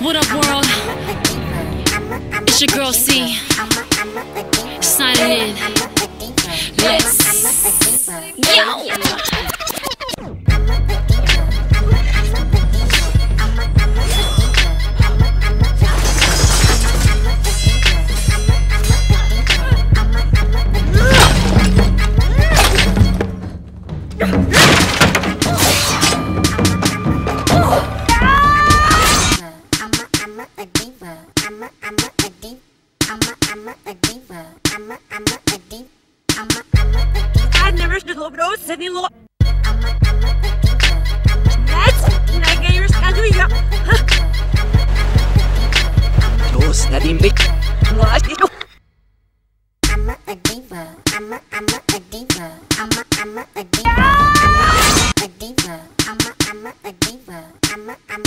What up, world? It's your girl C. Signing in. Let's. Yo! I never should have bro Sydney Lo. That's not your schedule. Dos na din bit. What you I'm a diva. I'm a, I'm a diva. I'm a, I'm a diva. I'm a That's like your schedule, yeah. Those that in big. I'm a, a diva. I'm a, I'm a diva. I'm a, I'm a diva. I'm a, a diva. I'm a, I'm a diva.